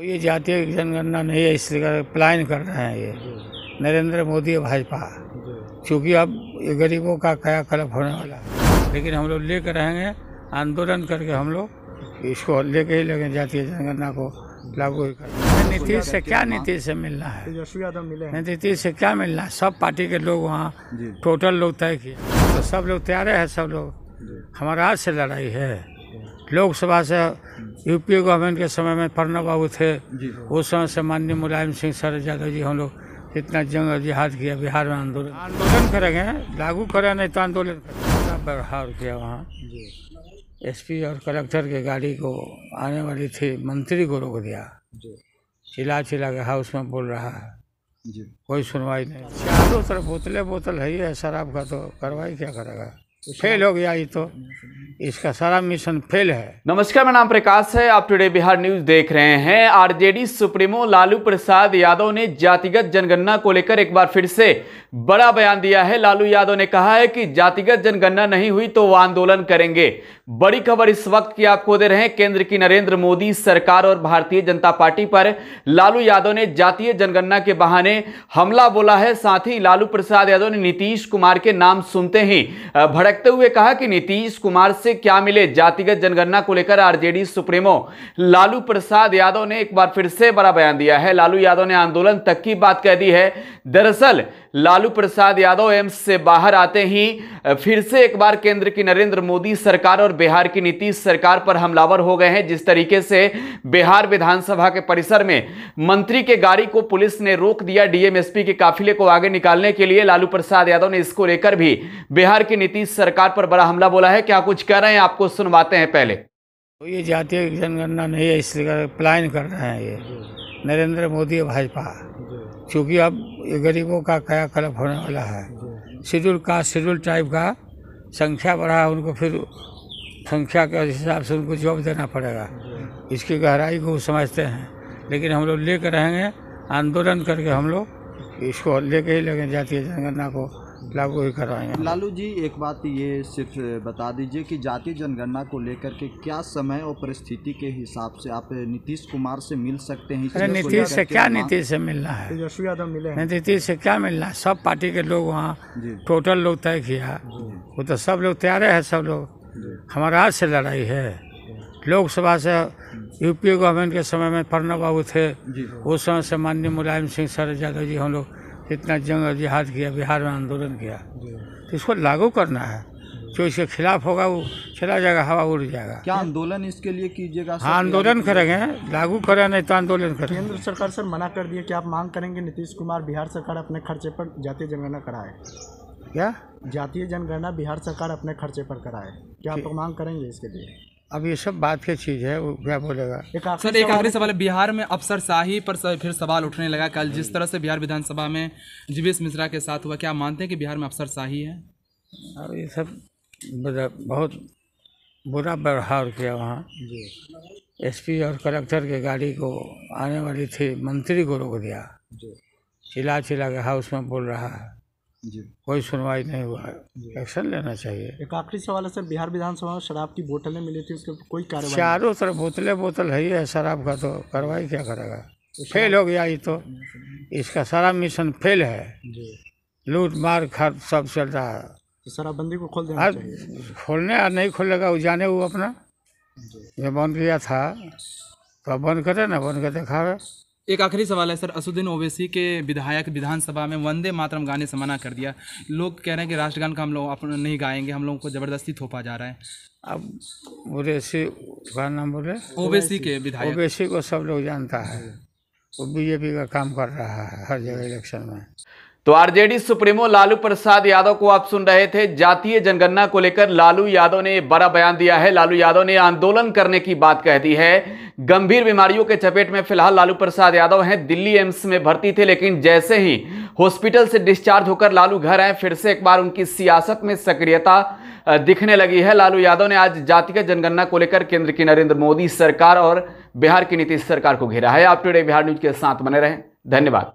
तो ये जातीय जनगणना नहीं है इसलिए प्लान कर रहे हैं ये। नरेंद्र मोदी और भाजपा। क्योंकि अब ये गरीबों का कया कलप होने वाला है। लेकिन हम लोग लेकर रहेंगे आंदोलन करके हम लोग इसको लेके ही लगे जातीय जनगणना को लागू ही कर नीतीश से क्या नीतीश से मिलना है? तेजस्वी यादव मिले नीतीश से क्या मिलना है? सब पार्टी के लोग वहाँ टोटल लोग तय किए। तो सब लोग तैयार है सब लोग। हमारा आज से लड़ाई है। लोकसभा से यूपीए गवर्नमेंट के समय में प्रणब बाबू थे। उस समय से माननीय मुलायम सिंह सर यादव जी हम लोग इतना जंग जिहाद किया बिहार में आंदोलन आंदोलन करेंगे लागू करें नहीं तो आंदोलन व्यवहार किया वहाँ। एसपी और कलेक्टर की गाड़ी को आने वाली थी मंत्री को रोक दिया। चिल्ला चिल्ला के हाउस में बोल रहा है। कोई सुनवाई नहीं। चारों तरफ़ बोतले बोतल है ही है शराब का तो कार्रवाई क्या करेगा? फेल हो गया ये तो। इसका सारा मिशन फेल है। नमस्कार, मेरा नाम प्रकाश है। आप टुडे बिहार न्यूज़ देख रहे हैं। आरजेडी सुप्रीमो लालू प्रसाद यादव ने जातिगत जनगणना को लेकर एक बार फिर से बड़ा बयान दिया है। लालू यादव ने कहा है कि जातिगत जनगणना नहीं हुई तो वो आंदोलन करेंगे। बड़ी खबर इस वक्त की आपको दे रहे हैं। केंद्र की नरेंद्र मोदी सरकार और भारतीय जनता पार्टी पर लालू यादव ने जातीय जनगणना के बहाने हमला बोला है। साथ ही लालू प्रसाद यादव ने नीतीश कुमार के नाम सुनते ही भड़कते हुए कहा कि नीतीश कुमार से क्या मिले? जातिगत जनगणना को लेकर आरजेडी, सुप्रीमो, लालू प्रसाद यादव ने एक बार फिर से बड़ा बयान दिया है। लालू यादव ने आंदोलन तक की बात कह दी है। दरअसल लालू प्रसाद यादव एम्स से बाहर आते ही फिर से एक बार केंद्र की नरेंद्र मोदी सरकार और बिहार की नीतीश सरकार पर हमलावर हो गए हैं जिस तरीके से बिहार विधानसभा के परिसर में मंत्री के गाड़ी को पुलिस ने रोक दिया डीएमएसपी के काफिले को आगे निकालने के लिए। लालू प्रसाद यादव ने इसको लेकर भी बिहार की नीतीश सरकार पर बड़ा हमला बोला है। क्या कुछ कह रहे हैं? आपको सुनवाते हैं पहले। तो ये जातीय जनगणना नहीं है इसलिए प्लान कर रहे हैं ये। नरेंद्र मोदी और भाजपा। क्योंकि अब ये गरीबों का कया कलप होने वाला है। शेड्यूल कास्ट शेड्यूल टाइप का संख्या बढ़ा, उनको फिर संख्या के हिसाब से उनको जॉब देना पड़ेगा। इसकी गहराई को समझते हैं। लेकिन हम लोग लेकर रहेंगे, आंदोलन करके हम लोग इसको लेके ही लगे जातीय जनगणना को। लागू ही करवाएँगे लालू जी एक बात ये सिर्फ़ बता दीजिए कि जातीय जनगणना को लेकर के क्या समय और परिस्थिति के हिसाब से आप नीतीश कुमार से मिल सकते हैं? अरे नीतीश से क्या नीतीश से मिलना है? तेजस्वी यादव मिले हैं। नीतीश से क्या मिलना है? सब पार्टी के लोग वहाँ टोटल लोग तय किया। वो तो सब लोग तैयार है सब लोग। हमारा आज से लड़ाई है। लोकसभा से यूपीए गवर्नमेंट के समय में प्रणब बाबू थे। उस समय से माननीय मुलायम सिंह सर यादव जी हम लोग इतना जंग और जिहाद किया बिहार में आंदोलन किया। तो इसको लागू करना है। जो इसके खिलाफ होगा वो चला जाएगा हवा उड़ जाएगा। क्या आंदोलन इसके लिए कीजिएगा? हाँ आंदोलन करेंगे लागू करें नहीं तो आंदोलन करेंगे केंद्र सरकार सर मना कर दिया कि आप मांग करेंगे नीतीश कुमार बिहार सरकार अपने खर्चे पर जातीय जनगणना कराए। क्या? जातीय जनगणना बिहार सरकार अपने खर्चे पर कराए। क्या आप मांग करेंगे इसके लिए? अब ये सब बात की चीज़ है वो क्या बोलेगा? सर एक सवाल- आखिरी सवाल है। बिहार में अफसरशाही पर स- फिर सवाल उठने लगा कल। जिस तरह से बिहार विधानसभा में जीवेश मिश्रा के साथ हुआ क्या आप मानते हैं कि बिहार में अफसरशाही है? अब ये सब बहुत बुरा व्यवहार किया वहाँ। एसपी और कलेक्टर की गाड़ी को आने वाली थी मंत्री को रोक दिया। चिल्ला चिल्ला के हाउस में बोल रहा है। कोई सुनवाई नहीं हुआ है। एक्शन लेना चाहिए। एक आखिरी सवाल है सर बिहार विधानसभा में शराब की बोतलें मिली थी उसके कोई कार्रवाई? चारों तरफ़ बोतले बोतल है ही है शराब का तो कार्रवाई क्या करेगा? फेल हो गया ये तो। इसका सारा मिशन फेल है। लूट मार खा सब चल रहा है। तो शराबबंदी को खोल देना चाहिए। खोलने और नहीं खोलेगा वो जाने वो अपना। ये बंद किया था। तो अब बंद करे ना बंद कर दिखावे एक आखिरी सवाल है सर। असुद्दीन ओवैसी के विधायक विधानसभा में वंदे मातरम गाने से मना कर दिया। लोग कह रहे हैं कि राष्ट्रगान का हम लोग अपना नहीं गाएँगे हम लोगों को ज़बरदस्ती थोपा जा रहा है। अब ओवैसी का नाम बोले? ओवैसी के विधायक। ओवैसी को सब लोग जानता है। वो बीजेपी का काम कर रहा है हर जगह इलेक्शन में। तो आरजेडी सुप्रीमो लालू प्रसाद यादव को आप सुन रहे थे। जातीय जनगणना को लेकर लालू यादव ने बड़ा बयान दिया है। लालू यादव ने आंदोलन करने की बात कह दी है। गंभीर बीमारियों के चपेट में फ़िलहाल लालू प्रसाद यादव हैं। दिल्ली एम्स में भर्ती थे, लेकिन जैसे ही हॉस्पिटल से डिस्चार्ज होकर लालू घर आए, फिर से एक बार उनकी सियासत में सक्रियता दिखने लगी है। लालू यादव ने आज जातिगत जनगणना को लेकर केंद्र की नरेंद्र मोदी सरकार और बिहार की नीतीश सरकार को घेरा है। आप टुडे बिहार न्यूज़ के साथ बने रहें। धन्यवाद।